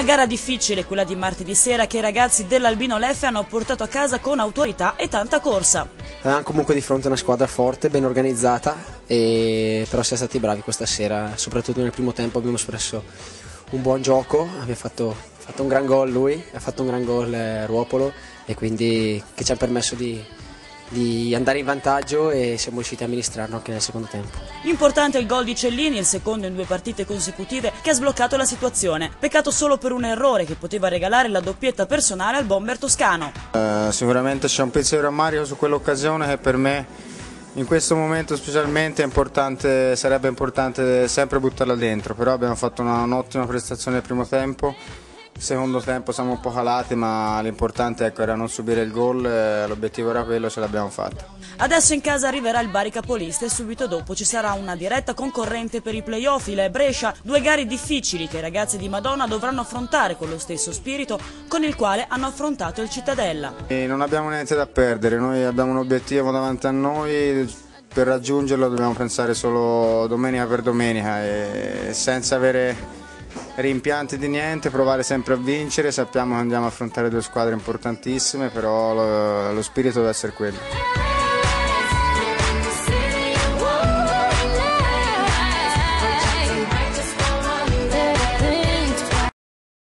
Una gara difficile, quella di martedì sera, che i ragazzi dell'Albino Leffe hanno portato a casa con autorità e tanta corsa. Avevamo comunque di fronte una squadra forte, ben organizzata, e... però siamo stati bravi questa sera, soprattutto nel primo tempo abbiamo espresso un buon gioco, abbiamo fatto, fatto un gran gol lui, ha fatto un gran gol eh, Ruopolo e quindi che ci ha permesso di, di andare in vantaggio e siamo riusciti a amministrarlo anche nel secondo tempo. Importante il gol di Cellini, il secondo in due partite consecutive, che ha sbloccato la situazione. Peccato solo per un errore che poteva regalare la doppietta personale al bomber toscano. Eh, sicuramente c'è un pensiero a Mario su quell'occasione che per me in questo momento specialmente importante, sarebbe importante sempre buttarla dentro, però abbiamo fatto un'ottima prestazione nel primo tempo Secondo tempo siamo un po' calati ma l'importante ecco, era non subire il gol, eh, l'obiettivo era quello, ce l'abbiamo fatta. Adesso in casa arriverà il Bari Capolista e subito dopo ci sarà una diretta concorrente per i playoff, il Brescia, due gare difficili che i ragazzi di Madonna dovranno affrontare con lo stesso spirito con il quale hanno affrontato il Cittadella. E non abbiamo niente da perdere, noi abbiamo un obiettivo davanti a noi, per raggiungerlo dobbiamo pensare solo domenica per domenica e senza avere rimpianti di niente, provare sempre a vincere, sappiamo che andiamo a affrontare due squadre importantissime, però lo, lo spirito deve essere quello.